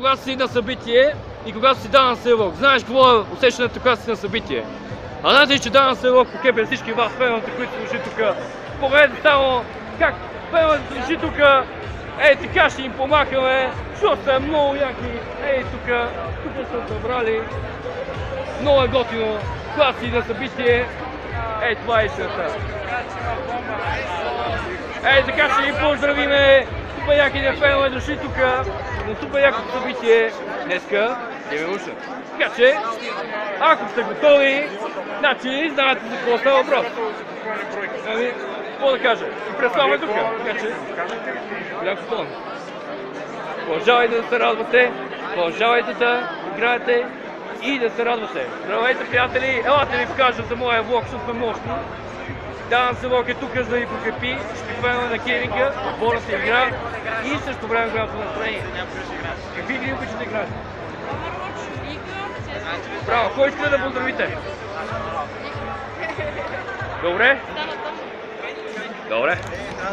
когато си на събитие и когато си Дан Севок. Знаеш какво е усещането, когато си на събитие. А знаете че Дан Севок покепе всички вас, феновете, които дошли тук. Погледнете само как феновете дошли тук. Ей, така ще им помахаме, защото са много яки. Ей, тук, тук са събрали. Много е готино. Когато си на събитие. Ей, това е истината. Ей, така ще ги поздравиме. Яките фенове дошли тук на супер якото събитие днеска Геймерушен. Така че, ако сте готови, значи знаете за какво става въпрос. Ами, какво да кажа? И представяме тук. Така че, голям купон. Продължавайте да се радвате, продължавайте да играете и да се радвате. Здравейте, приятели! Елате ви покажа за моя влог, защото сме мощно. Давам се е тук, за да ви подкрепи. Ще ви на кейринга, отбора се игра и също време голямото настроение. Какви игри обичате играете? Браво, кой иска да поздравите? Добре? Добре.